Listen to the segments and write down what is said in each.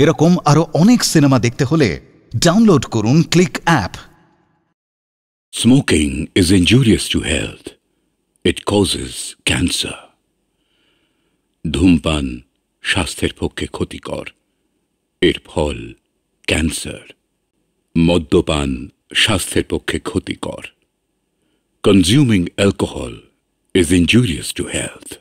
এরকম আরও অনেক সিনেমা দেখতে হলে ডাউনলোড করুন click app. Smoking is injurious to health. It causes cancer ধূমপান স্বাস্থ্যের পক্ষে ক্ষতিকর। এর ফল ক্যান্সার। মদ্যপান স্বাস্থ্যের পক্ষে ক্ষতিকর। Consuming alcohol is injurious to health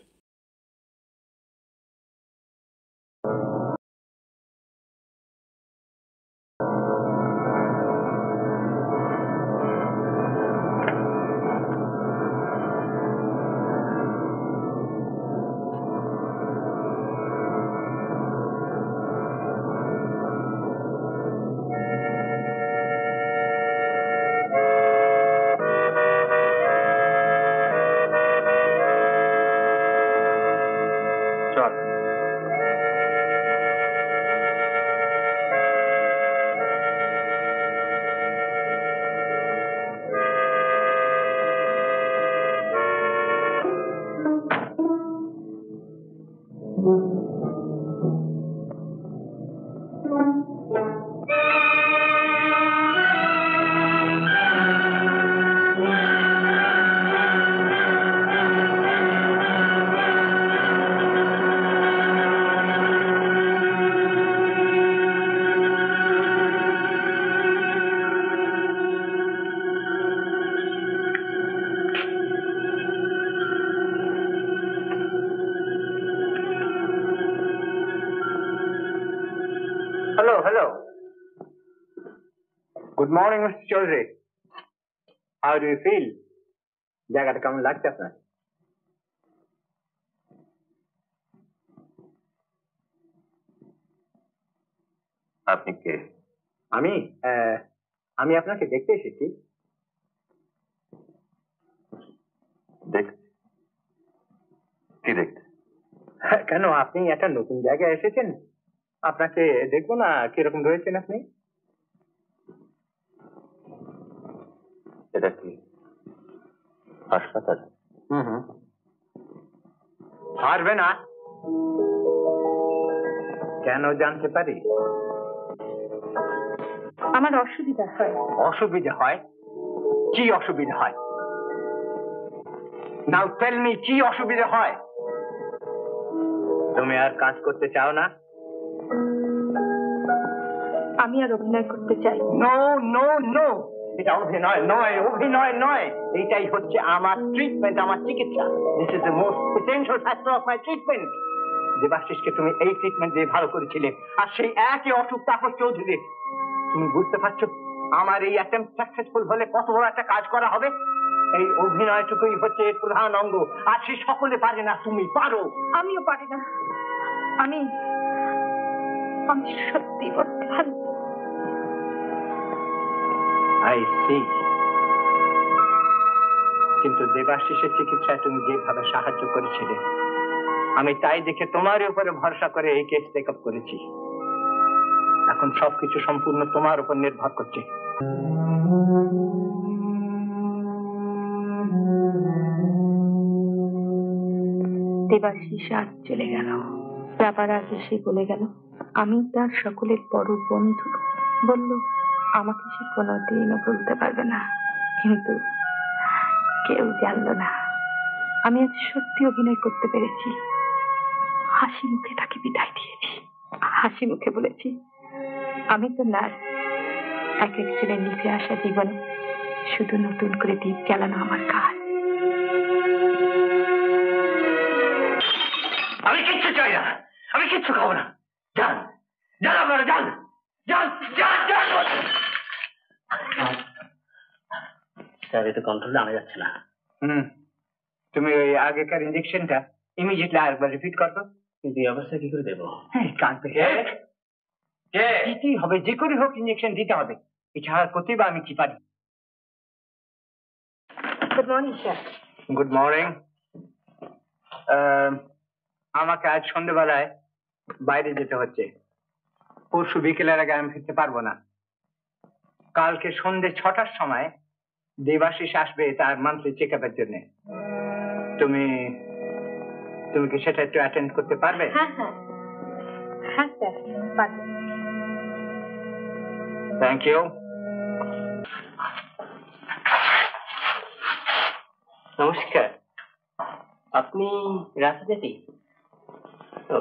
do you feel জায়গাটা কেমন লাগছে আপনার আপনি কে আমি আমি আপনাকে দেখতে এসেছি দেখ কি দেখতে কেন আপনি একটা নতুন জায়গায় এসেছেন আপনাকে দেখব না কীরকম রয়েছেন আপনি এটা কি? হাসপাতাল? হুম হুম। পারবে না। কেন জানতে পারি? আমার অসুবিধা হয়। অসুবিধা হয়? কি অসুবিধা হয়? নাও টেল মি কি অসুবিধা হয়? তুমি আর কাজ করতে চাও না? আমি আর অভিনয় করতে চাই। নো নো নো এটা অভিনয় নয় অভিনয় নয়। এইটাই হচ্ছে আমার ট্রিটমেন্ট আমার চিকিৎসা। This is the most essential factor of my treatment দেবাশিসকে তুমি এই ট্রিটমেন্ট দিয়ে ভালো করেছিলে। আর সেই একই অসুখ তাপস চৌধুরী। তুমি বুঝতে পারছ, আমার এই অ্যাটেম্প সাকসেসফুল হলে কত বড় একটা কাজ করা হবে? এই অভিনয়টুকুই হচ্ছে এর প্রধান অঙ্গ। আর সে সকলে পারে না, তুমি পারো। আমিও পারি না। আমি আমি সত্যি ক্লান্ত আই সি কিন্তু দেবাশিসের চিকিৎসায় তুমি যেভাবে সাহায্য করেছিলে, আমি তাই দেখে তোমার উপরে ভরসা করে এই কেস টেক করেছি। এখন সবকিছু সম্পূর্ণ তোমার উপর নির্ভর করছে। দেবাশিস আর চলে গেল। যাবার আগে সে বলে গেল, আমি তার সকলের বড় বন্ধু। বলল আমাকে সে কোনোদিনও বলতে পারবে না। কিন্তু কেউ জানলো না। আমি আজ সত্যি অভিনয় করতে পেরেছি। হাসি মুখে তাকে বিদায় দিয়েছি। হাসি মুখে বলেছি, আমি তো নার্স। এক একজনের নিভে আসা জীবনে শুধু নতুন করে দ্বীপ জ্বালানো আমার কাজ। আমি কিচ্ছু চাই না। আমি কিচ্ছু খাব না যান যান আপনারা যান যান যান যান স্যার এটা কন্ট্রোলে আনা যাচ্ছে না। হুম। তুমি ওই আগেকার ইঞ্জেকশনটা ইমিডিয়েটলি আরেকবার রিপিট করো কিন্তু এই অবস্থায় কি করে দেবো? কাঁদতে দিতেই হবে? যে করে হোক ইঞ্জেকশন দিতে হবে। এছাড়া করতেই বা আমি কি পারি? Good morning sir good morning আমাকে আজ সন্ধ্যেবেলায় বাইরে যেতে হচ্ছে। পরশু বিকেলের আগে আমি ফিরতে পারব না। কালকে সন্ধ্যে ছটার সময় দেবাশিস আসবে তার মান্থলি চেক আপের জন্য। তুমি তুমি কি সেটা একটু অ্যাটেন্ড করতে পারবে? হ্যাঁ হ্যাঁ। হ্যাঁ স্যার পারব। থ্যাংক ইউ নমস্কার। আপনি দেবী ও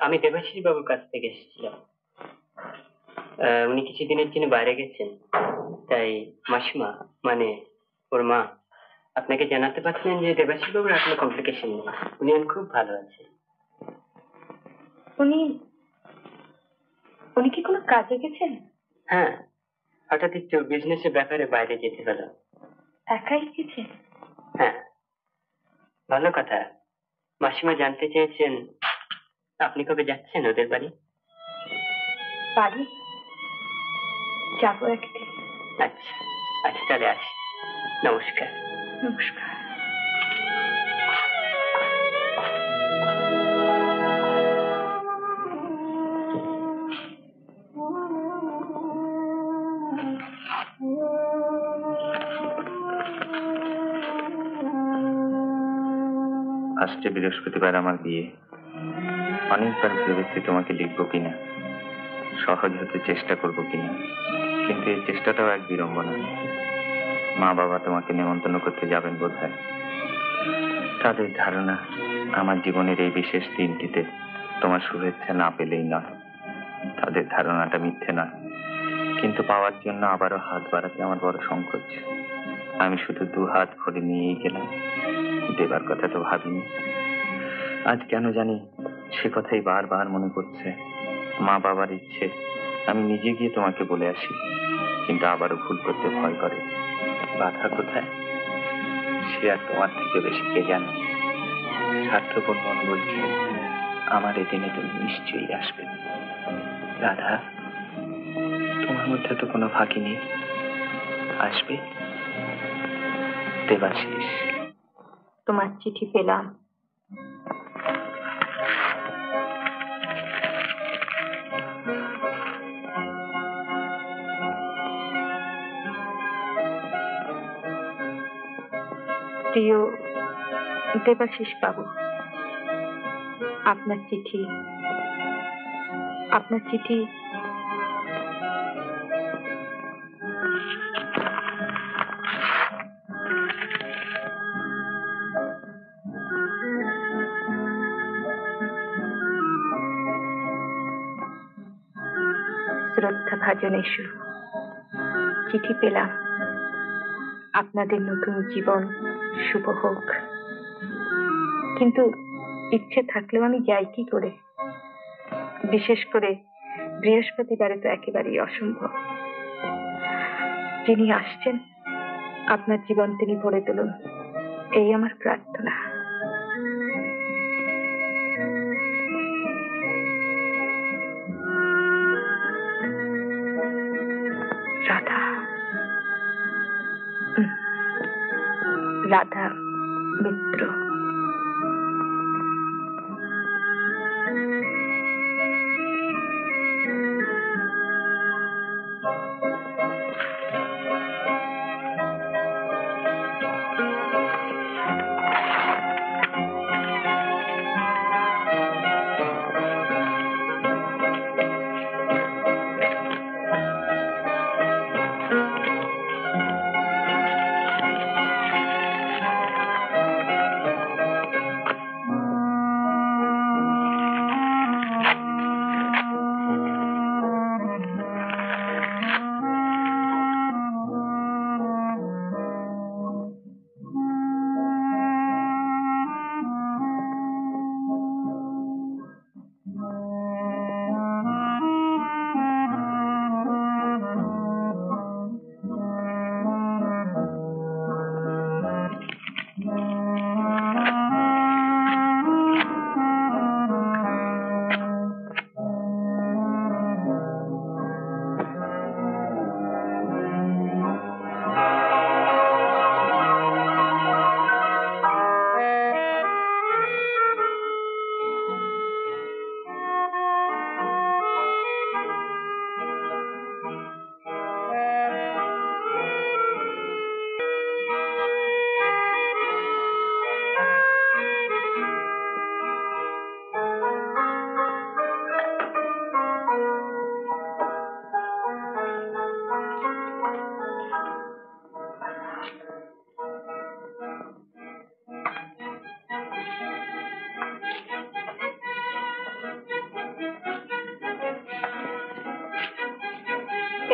আমি দেবাশিস বাবুর কাছ থেকে এসেছিলাম। উনি কিছুদিনের জন্য বাইরে গেছেন। তাই মাসিমা মানে ওর মা আপনাকে জানাতে পারছিলেন যে দেবাশিস বাবুর আর কোনো কমপ্লিকেশন নেই। উনি এখন খুব ভালো আছে উনি উনি কি কোনো কাজে গেছেন? হ্যাঁ হঠাৎ একটু বিজনেসের ব্যাপারে বাইরে যেতে হলো। একাই গেছেন? হ্যাঁ ভালো কথা। মাসিমা জানতে চেয়েছেন আপনি কবে যাচ্ছেন ওদের বাড়ি? বাড়ি? যাব একদিন আচ্ছা আচ্ছা তাহলে আসি নমস্কার নমস্কার আসছে বৃহস্পতিবার আমার বিয়ে অনেকবার ভেবেছি তোমাকে লিখব কিনা। সহজ হতে চেষ্টা করব কিনা কিন্তু এই চেষ্টাটাও এক বিড়ম্বনা মা বাবা তোমাকে নেমন্তন্ন করতে যাবেন বোধ হয় তাদের ধারণা আমার জীবনের এই বিশেষ দিনটিতে তোমার শুভেচ্ছা না পেলেই নয়। তাদের ধারণাটা মিথ্যে নয়। কিন্তু পাওয়ার জন্য আবারও হাত বাড়াতে আমার বড় সংকোচ। আমি শুধু দু হাত ভরে নিয়েই গেলাম। দেবার কথা তো ভাবিনি। আজ কেন জানি সে কথাই বারবার মনে পড়ছে। মা বাবার ইচ্ছে। আমি নিজে গিয়ে তোমাকে বলে আসি, কিন্তু আবারও ভুল করতে ভয় করে। বাধা কোথায়? সে আর তোমার থেকে বেশি কে জানে। স্বার্থপর মন বলছে, আমার এদিনে তুমি নিশ্চয়ই আসবে। রাধা, তোমার মধ্যে তো কোনো ফাঁকি নেই। আসবে। দেবাশিস তোমার চিঠি পেলাম। প্রিয় দেবাশিস বাবু আপনার চিঠি আপনার চিঠি শ্রদ্ধা ভাজন এসু চিঠি পেলাম। আপনাদের নতুন জীবন শুভ হোক। কিন্তু ইচ্ছে থাকলেও আমি যাই কি করে? বিশেষ করে বৃহস্পতিবারে তো একেবারেই অসম্ভব। যিনি আসছেন, আপনার জীবন তিনি ভরে তুলুন। এই আমার প্রার্থনা।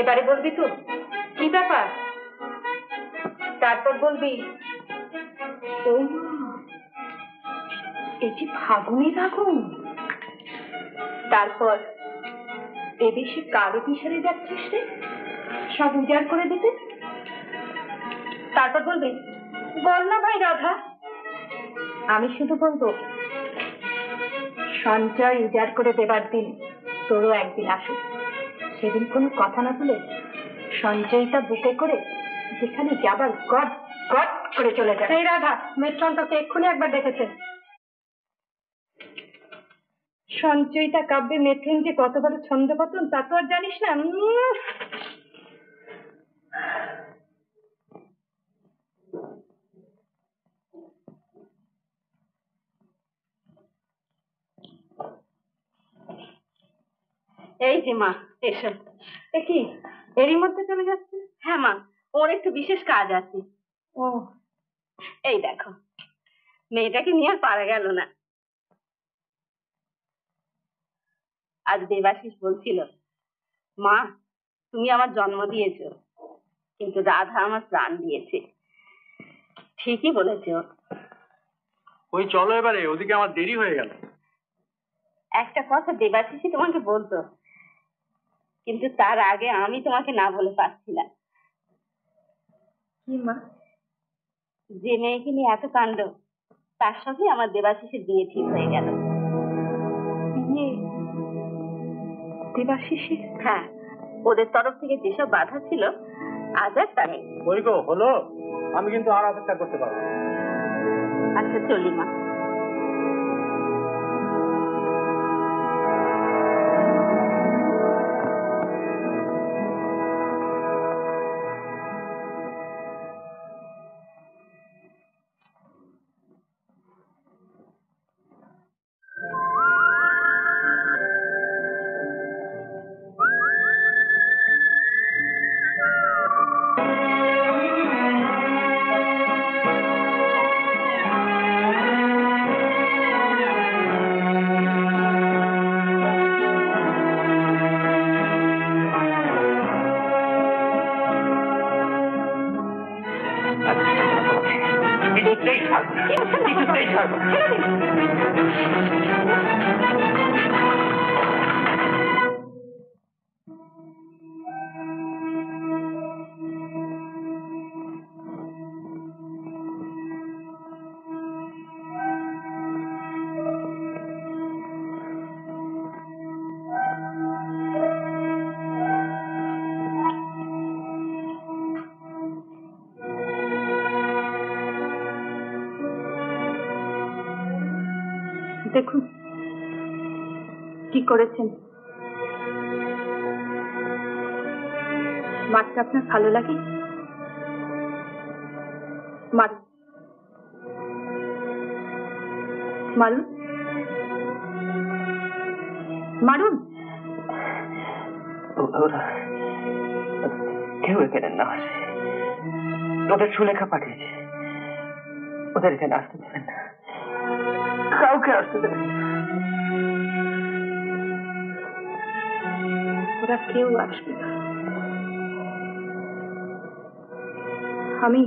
এবারে বলবি তো? কি ব্যাপার? তারপর বলবি যে ফাগুনের আগুন তারপর, এ দেশে কার অভিসারে যাচ্ছিস রে, সব উজাড় করে দিতে তারপর বলবি, বল না ভাই রাধা। আমি শুধু বলব সঞ্চয় উজাড় করে দেবার দিন তোরও একদিন আসুক। সেদিন কোনো কথা না বলে সঞ্চয়টা বুকে করে যেখানে যাবার গট গট করে চলে যায়। সেই রাধা, মেট্রন তোকে এক্ষুনি একবার দেখেছে। সঞ্চয়িতা কাব্যে মেট্রন যে কত বড় ছন্দপতন, তা তো আর জানিস না। এই যে মা এসো। এ কি এরই মধ্যে চলে যাচ্ছে? হ্যাঁ মা ওর একটু বিশেষ কাজ আছে। ও। এই দেখো মেয়েটাকে নিয়ে আর পারা গেল না। আজ দেবাশিস বলছিল মা তুমি আমার জন্ম দিয়েছ কিন্তু রাধা আমার প্রাণ দিয়েছে। ঠিকই বলেছ ওই চলো এবারে ওদিকে আমার দেরি হয়ে গেল। একটা কথা দেবাশিসই তোমাকে বলতো কিন্তু তার আগে আমি তোমাকে না বলে পারছি না। কি মা? যে মেয়েকে নিয়ে এত কাণ্ড তার সঙ্গে আমার দেবাশিসের বিয়ে ঠিক হয়ে গেল। বিয়ে? দেবাশিসের? হ্যাঁ ওদের তরফ থেকে যেসব বাধা ছিল আজ আর তা নেই। গো হলো? আমি কিন্তু আর অপেক্ষা করতে পারব আচ্ছা চলি মা। দেখুন। কি করেছেন? মাছটা আপনার ভালো লাগে? মারুন। মারুন। মারুন। কেউ এখানে না। আসে ওদের সুলেখা পাঠিয়েছে। ওদের এখানে আসতে দেবেন না। কাউকে আসতে দেবেন না ওরা কেউ আসবে না আমি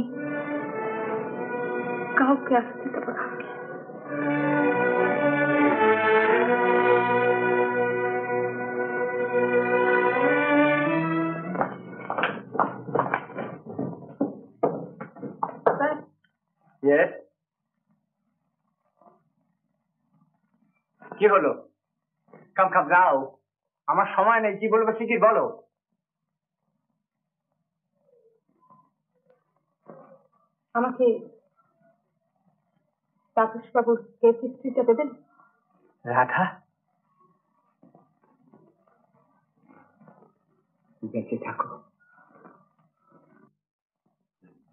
কাউকে আসতে দেবো না স্যার যাও। আমার সময় নেই কি বলব শিখির বলো। আমাকে কেস হিস্ট্রিটা দেবেন? রাধা? বেঁচে থাকো।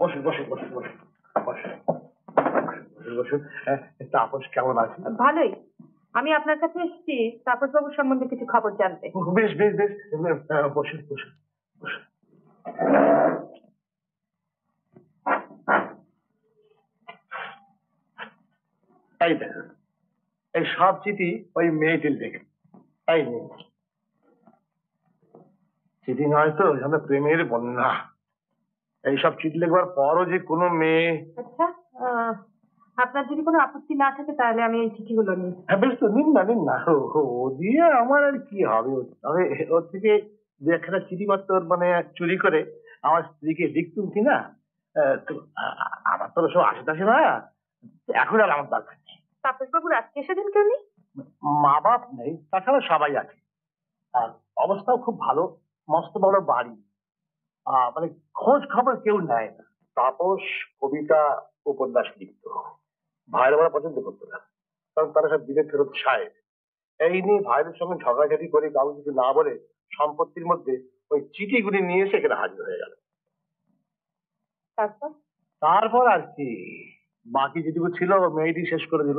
বসুন বসুন বসুন বসুন বসুন বসুন বসুন হ্যাঁ, তাপস কেমন আছে ভালোই। আমি আপনার কাছে এসেছি তাপস বাবুর সম্বন্ধে কিছু খবর জানতে। বেশ বেশ বেশ। বসুন বসুন বসুন। এই সব চিঠি ওই মেয়েটির দেখে। নিন। চিঠি নয় তো এখানে প্রেমের বন্যা। এইসব চিঠি লিখবার পরও যে কোনো মেয়ে আচ্ছা আপনার যদি কোনো আপত্তি না থাকে তাহলে আমি এই চিঠিগুলো নিই। হ্যাঁ বেশ তো নিন না নিন না। ও দিয়ে আমার আর কি হবে? তবে ওর থেকে দু একটা চিঠিপত্র মানে চুরি করে আমার স্ত্রীকে লিখতুম কি না? আহ, তো আ- আ- আমার তো সব আসে টাসে না। এখন আর আমার দরকার নেই। তাপস বাবুর আত্মীয় স্বজন কেউ নেই? মা বাপ নেই তাছাড়া সবাই আছে। আর অবস্থাও খুব ভালো মস্ত বড় বাড়ি। মানে খোঁজ খবর কেউ নেয় না। তাপস কবিতা উপন্যাস লিখত। ভাইয়ের ওরা পছন্দ করতো না। কারণ তারা সব বিলে ফেরত সাহেব এই নিয়ে ভাইয়ের সঙ্গে ঝগড়াঝাটি করে কাউকে কিছু না বলে সম্পত্তির মধ্যে ওই চিঠিগুলি নিয়ে এসে এখানে হাজির হয়ে গেল। তারপর? তারপর আর কি। বাকি যেটুকু ছিল মেয়েটি শেষ করে দিল।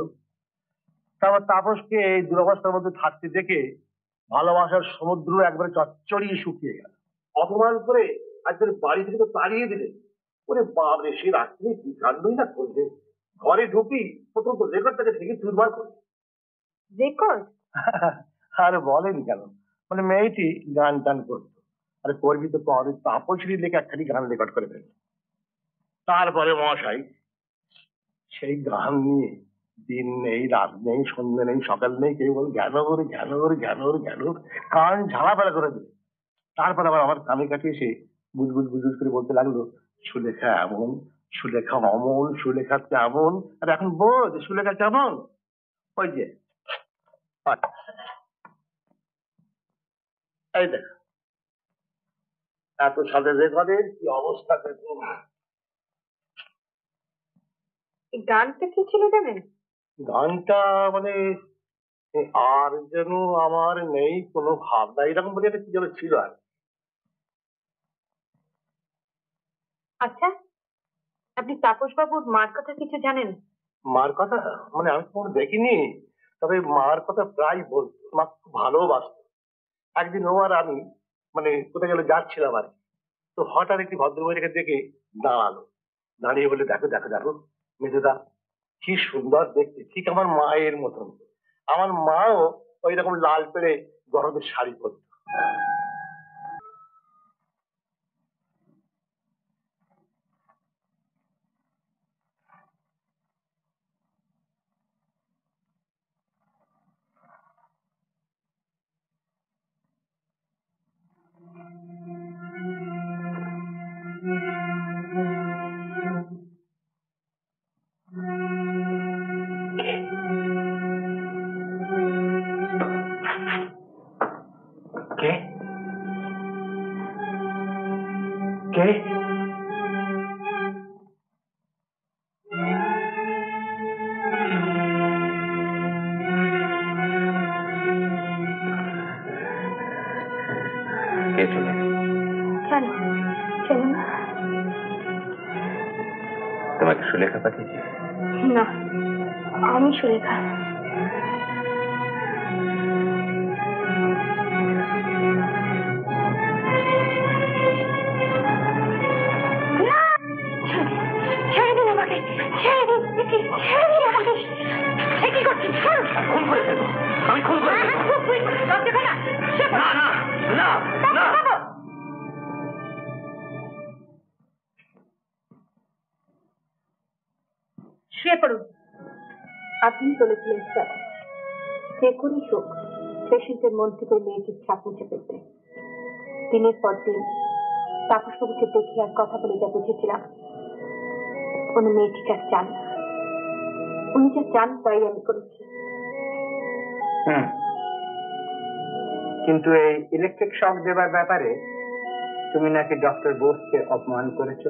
তারপর তাপসকে এই দুরবস্থার মধ্যে থাকতে দেখে ভালোবাসার সমুদ্র একবারে চচ্চড়িয়ে শুকিয়ে গেল। অপমান করে আজকের বাড়ি থেকে তো তাড়িয়ে দিলে ওরে বাপরে সে রাত্রে কি কাণ্ডই না করলে ঘরে ঢুকি প্রথম তো রেকর্ডটাকে থেকে চুরমার করলে রেকর্ড আর বলেন কেন? মানে মেয়েটি গান টান করতো। আরে করবি তো কর তাপসী লেখা একখানি গান রেকর্ড করে ফেলল। তারপরে মশাই সেই গান নিয়ে দিন নেই রাত নেই সন্ধ্যে নেই সকাল নেই কেউ বলে জ্ঞান করে জ্ঞান করে জ্ঞান করে জ্ঞান কান ঝাড়াফেরা করে দিলে। তারপর আবার আমার কানে কাছে এসে বুজবুজ বুজবুজ করে বলতে লাগল সুলেখা এমন সুলেখা অমন সুলেখা তেমন আর এখন বোঝ সুলেখা কেমন? ওই যে। এই দেখ এত রেকর্ডের কি অবস্থা দেখুন গানটা কি ছিল জানেন? গানটা মানে আর যেন আমার নেই কোনো ভাবনা এরকম বলে একটা কি যেন ছিল আর আচ্ছা আপনি তাপস বাবুর মার কথা কিছু জানেন? মার কথা? মানে আমি তো দেখিনি। তবে মার কথা প্রায় বলতো খুব ভালোবাসতো। একদিন ও আর আমি মানে কোথায় গেলে যাচ্ছিলাম আর তো হঠাৎ একটি ভদ্রমহিলাকে দেখে দাঁড়াল। দাঁড়িয়ে বলে দেখো দেখো দেখো, মেজেদা, কি সুন্দর দেখতে, ঠিক আমার মায়ের মতন। আমার মাও ওই রকম লাল পেড়ে গরমের শাড়ি পরতো। সুলেখা আপনি বলেছিলেন স্যার যে করেই হোক পেশেন্টের মন থেকে মেয়েটির ছাপ মুছে ফেলতে। দিনের পর দিন তাপসবাবুকে দেখে আর কথা বলে যা বুঝেছিলাম উনি মেয়েটিকে আর চান উনি যা চান তাই আমি করেছি। হুম। কিন্তু এই ইলেকট্রিক শক দেবার ব্যাপারে তুমি নাকি ডক্টর বোসকে অপমান করেছ?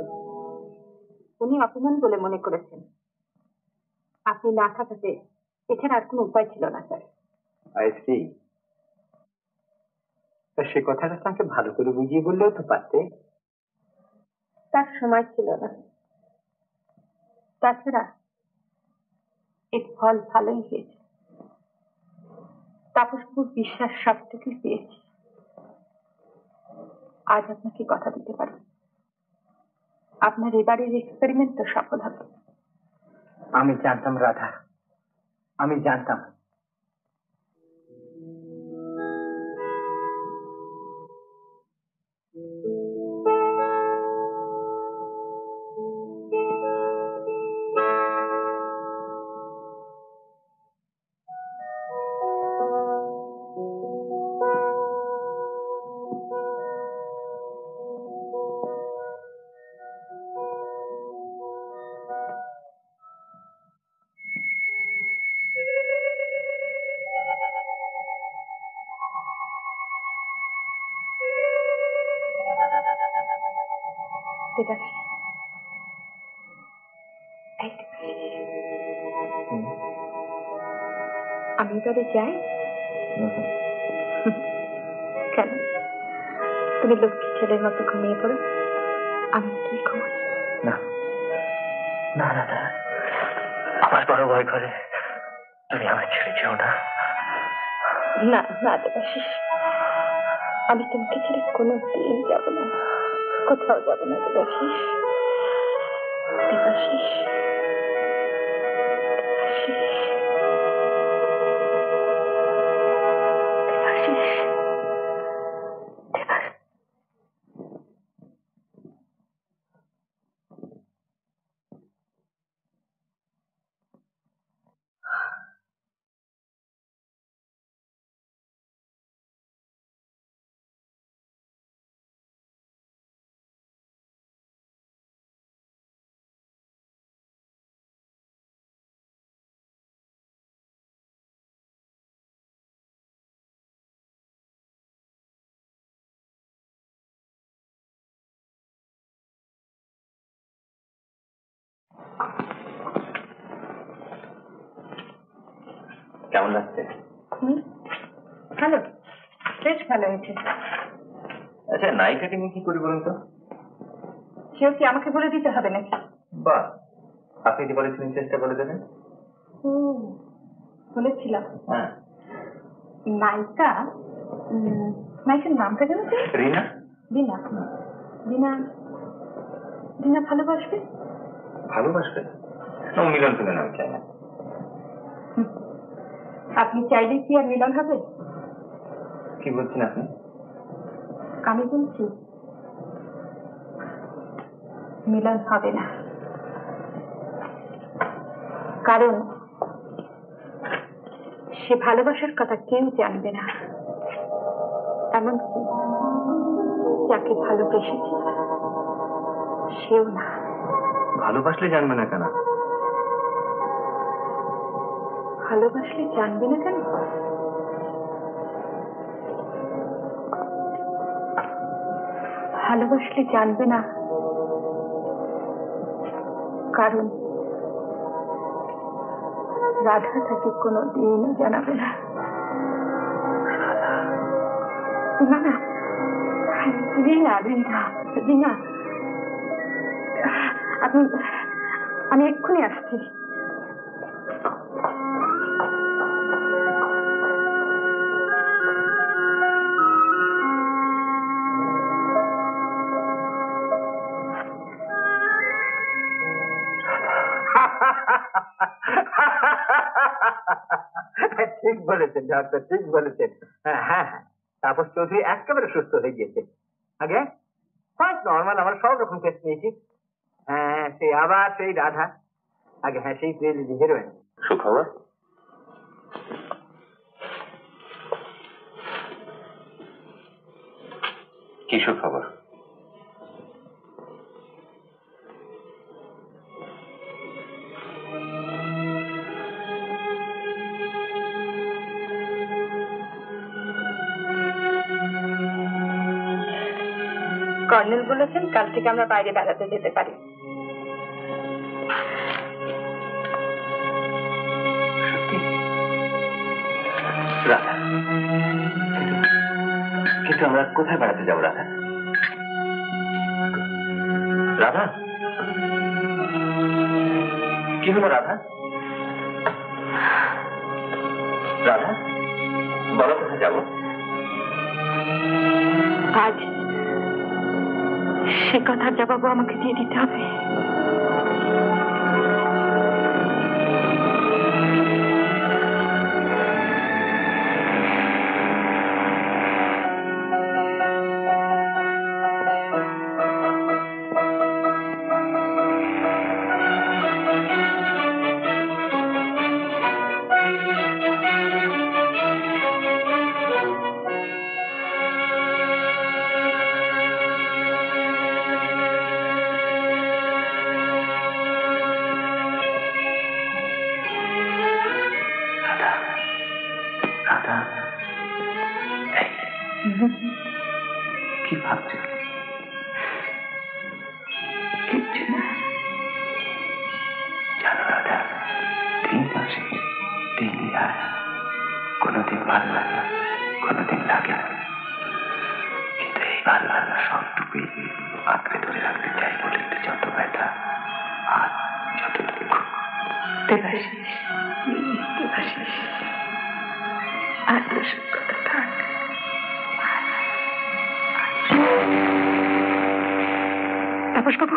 উনি অপমান বলে মনে করেছেন। আপনি না থাকাতে এছাড়া আর কোনো উপায় ছিল না স্যার। আই সি কথাটা তাকে ভালো করে বুঝিয়ে বললেও তো পারতে। তার সময় ছিল না। তাছাড়া এর ফল ভালোই হয়েছে। তাপসপুর বিশ্বাস সবটুকুই পেয়েছি। আজ আপনাকে কথা দিতে পারি আপনার এবারের এক্সপেরিমেন্ট তো সফল হবে। আমি জানতাম রাধা আমি জানতাম যাই কেন? তুমি লক্ষ্মী ছেলের মতো ঘুমিয়ে পড়ো। আমি কি ঘুমাই না। না রাধা আমার বড় ভয় করে। তুমি আমার ছেড়ে যেও না। না না দেবাশিস। আমি তোমাকে ছেড়ে কোনো দিন যাব না। কোথাও যাব না দেবাশিস। দেবাশিস। লাগছে ভালো। বেশ ভালো হয়েছে। আচ্ছা নায়িকাকে নিয়ে কি করি বলুন তো? সেও কি আমাকে বলে দিতে হবে নাকি? বাহ আপনি যে বলেছিলেন চেষ্টা করে দেবেন। বলেছিলাম। হ্যাঁ। নায়িকা উম, নায়িকার নামটা জানো রিনা। দিনা দিনা দিনা ভালোবাসবে? ভালোবাসবে? মিলন ফিলন আমি চাই না আপনি চাইলে কি আর মিলন হবে? কি বলছেন আপনি? আমি বলছি মিলন হবে না। কারণ সে ভালোবাসার কথা কেউ জানবে না। এমনকি যাকে ভালোবেসেছে সেও না। ভালোবাসলে জানবে না কেন? ভালোবাসলে জানবে না কেন? ভালোবাসলে জানবে না। কারণ রাধা তাকে কোনো দিনও জানাবে না। না রিনা আপনি আমি এক্ষুনি আসছি। ডাক্তার ঠিক বলেছেন। হ্যাঁ হ্যাঁ হ্যাঁ। তাপস চৌধুরী একেবারে সুস্থ হয়ে গিয়েছে। আগে? ফার্স্ট নর্মাল, আমরা সব রকম টেস্ট নিয়েছি। হ্যাঁ সেই আবার সেই রাধা। আগে হ্যাঁ সেই হিরোইন সুখবর কি সুখবর কর্নেল বলেছেন, কাল থেকে আমরা বাইরে বেড়াতে যেতে পারি। রাধা, কিন্তু- আমরা কোথায় বেড়াতে যাব, রাধা? রাধা? কি হলো, রাধা? সে কথার জবাবও আমাকে দিয়ে দিতে হবে কি ভাবছে? কোনোদিন লাগে কোনোদিন লাগে কিন্তু এই ভালো লাগা সবটুকুই আঁকড়ে ধরে রাখতে চাই বলে যত ব্যথা, আর যত দুঃখ দেবাশিস দেবাশিস, আর বাবু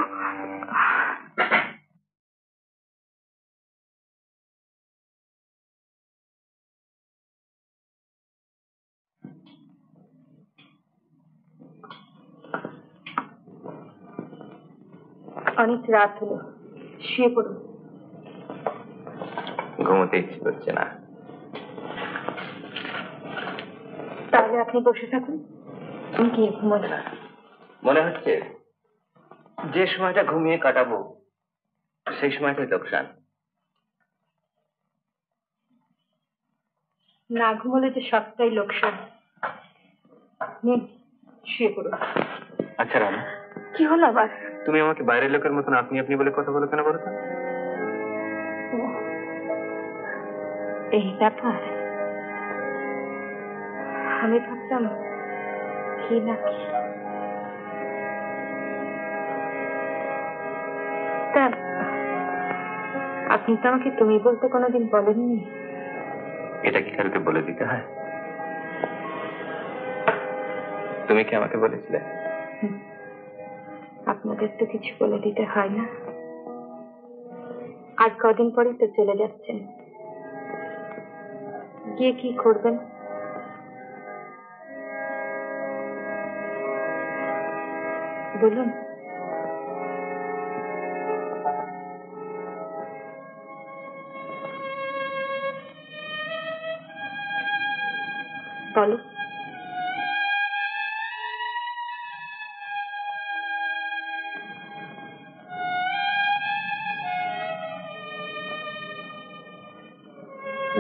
অনেক রাত হলো। শুয়ে পড়ুন ঘুমোতে ইচ্ছে করছে না। তাহলে আপনি বসে থাকুন। আমি গিয়ে ঘুমোতে মনে হচ্ছে যে সময়টা ঘুমিয়ে কাটাবো সেই সময়টাই লোকসান না ঘুমোলে যে সবটাই লোকসান। নিন শুয়ে পড়ুন। আচ্ছা রানা কি হলো আবার? তুমি আমাকে বাইরের লোকের মতন আপনি আপনি বলে কথা বলো কেন বলো তো? এই ব্যাপার। আমি ভাবতাম কি না কি? তা আপনি তো আমাকে তুমি বলতে কোনোদিন বলেননি। এটা কি কাউকে বলে দিতে হয়? তুমি কি আমাকে বলেছিলে? আপনাদের তো কিছু বলে দিতে হয় না। আর কদিন পরেই তো চলে যাচ্ছেন। গিয়ে কি করবেন? বলুন।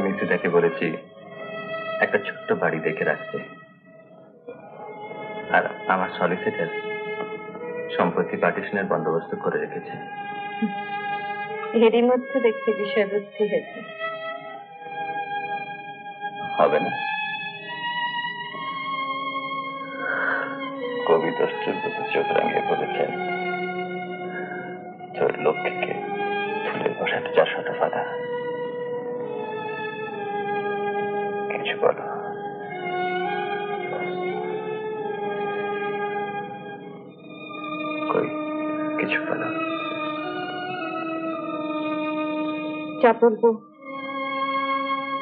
মিত্রটাকে বলেছি একটা ছোট্ট বাড়ি দেখে রাখতে। আর আমার সলিসিটার সম্পত্তি পার্টিশনের বন্দোবস্ত করে রেখেছে। এরই মধ্যে দেখছি বিষয়বস্তু হয়েছে। হবে না? কবি প্রতি চোখ রাঙিয়ে যা বলব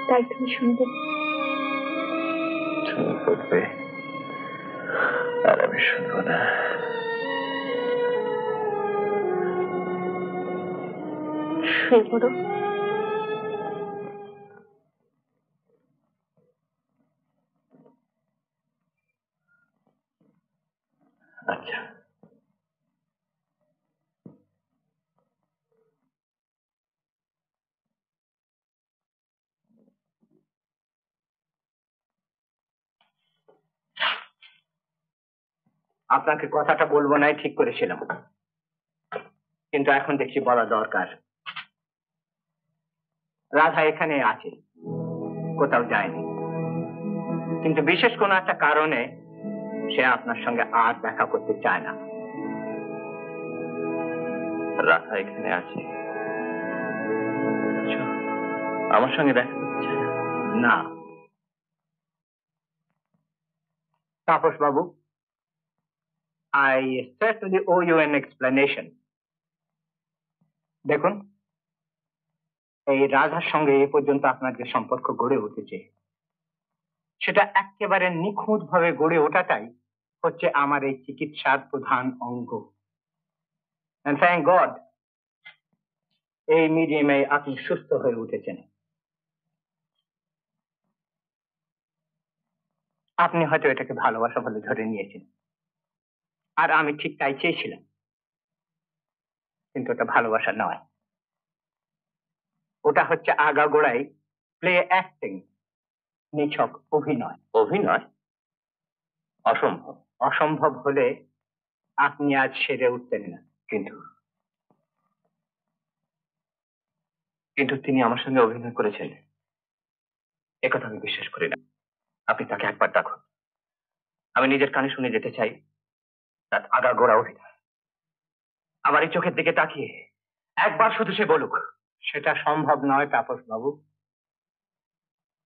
তাই তুমি শুনবে। তুমি বলবে আর আমি শুনব না। শুয়ে পড়ো আচ্ছা। আপনাকে কথাটা বলব নাই ঠিক করেছিলাম। কিন্তু এখন দেখছি বলা দরকার। রাধা এখানে আছে কোথাও যায়নি। কিন্তু বিশেষ কোনো একটা কারণে সে আপনার সঙ্গে আর দেখা করতে চায় না। রাধা এখানে আছে। আচ্ছা, আমার সঙ্গে দেখা করতে চায় না। না। Tapas babu I certainly owe you an explanation. দেখুন, এই রাধার সঙ্গে এ পর্যন্ত আপনার সম্পর্ক গড়ে উঠেছে, সেটা একেবারে নিখুঁত ভাবে গড়ে ওঠাটাই হচ্ছে আমার এই চিকিৎসার প্রধান অঙ্গ। God, এই মিডিয়ামে আপনি সুস্থ হয়ে উঠেছেন। আপনি হয়তো এটাকে ভালোবাসা বলে ধরে নিয়েছেন। আর আমি ঠিক তাই চেয়েছিলাম। কিন্তু ওটা ভালোবাসা নয়। ওটা হচ্ছে আগাগোড়াই প্লে অ্যাক্টিং নিছক অভিনয়। অভিনয়? অসম্ভব। অসম্ভব হলে আপনি আজ সেরে উঠতেন না। কিন্তু কিন্তু তিনি আমার সঙ্গে অভিনয় করেছেন। একথা আমি বিশ্বাস করি না। আপনি তাকে একবার দেখুন। আমি নিজের কানে শুনে যেতে চাই। তার আগা গোড়া অভিনয় আমার এই চোখের দিকে তাকিয়ে একবার শুধু সে বলুক, সেটা সম্ভব নয় তাপস বাবু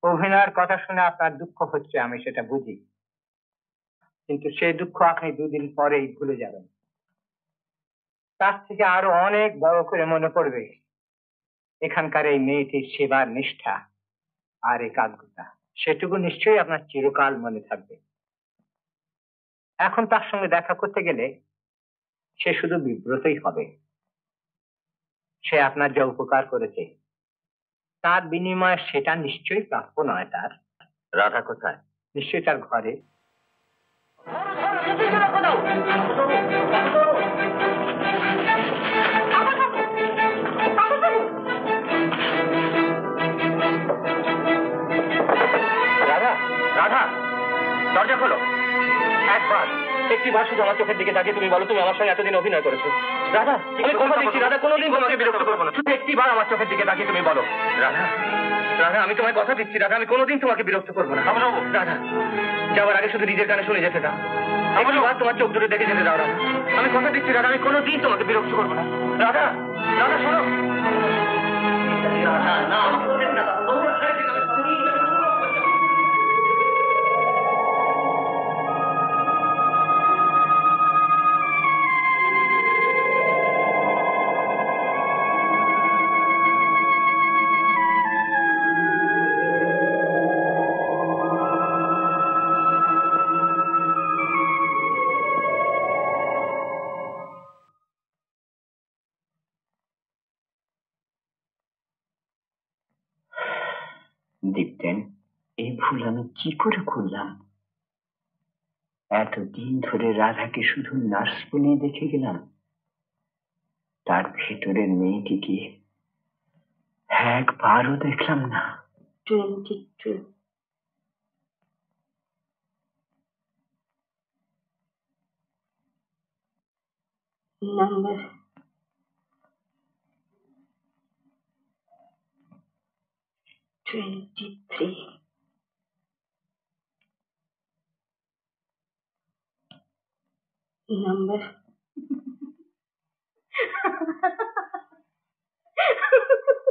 অভিনয়ের কথা শুনে আপনার দুঃখ হচ্ছে, আমি সেটা বুঝি। কিন্তু সেই দুঃখ আপনি দুদিন পরেই ভুলে যাবেন। তার থেকে আরও অনেক বড় করে মনে পড়বে এখানকার এই মেয়েটির সেবার নিষ্ঠা আর একাগ্রতা। সেটুকু নিশ্চয়ই আপনার চিরকাল মনে থাকবে। এখন তার সঙ্গে দেখা করতে গেলে সে শুধু বিব্রতই হবে। সে আপনার যা উপকার করেছে, তার বিনিময়ে সেটা নিশ্চয়ই প্রাপ্য নয় তার। রাধা কোথায়? নিশ্চয়ই তার ঘরে। রাধা রাধা, দরজা খোলো। একবার। একটি বার শুধু আমার চোখের দিকে তাকিয়ে তুমি বলো তুমি আমার সঙ্গে এতদিন অভিনয় করেছ। রাধা আমি কথা দিচ্ছি রাধা কোনোদিন তোমাকে বিরক্ত করব না। শুধু একটি বার আমার চোখের দিকে তাকিয়ে তুমি বলো রাধা রাধা আমি তোমায় কথা দিচ্ছি রাধা আমি কোনোদিন তোমাকে বিরক্ত করব না। রাধা যাওয়ার আগে শুধু নিজের কানে শুনে যেতে দাও। বার তোমার চোখ দুটো দেখে যেতে দাও রাধা। আমি কথা দিচ্ছি রাধা আমি কোনোদিন তোমাকে বিরক্ত করব না। রাধা রাধা শোনো। রাধা না ভুল আমি কি করে করলাম? এতদিন ধরে রাধাকে শুধু নার্স বলে দেখে গেলাম। তার ভেতরের মেয়েটিকে একবারও দেখলাম না। Twenty number.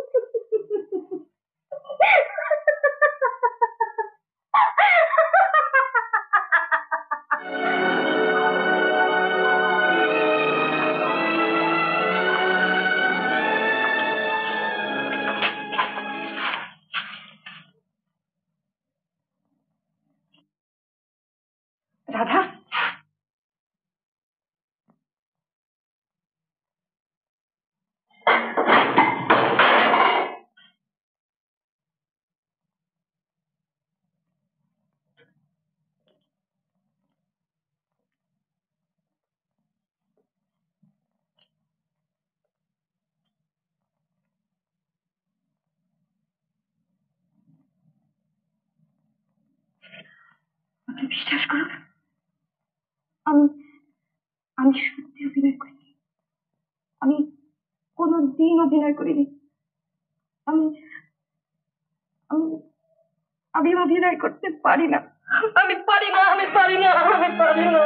বিশ্বাস করো আমি আমি সত্যি অভিনয় করিনি আমি কোনো দিন অভিনয় করিনি আমি আমি আমি অভিনয় করতে পারি না আমি পারি না আমি পারি না আমি পারি না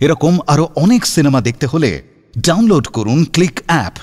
এরকম আরও অনেক সিনেমা দেখতে হলে ডাউনলোড করুন ক্লিক অ্যাপ।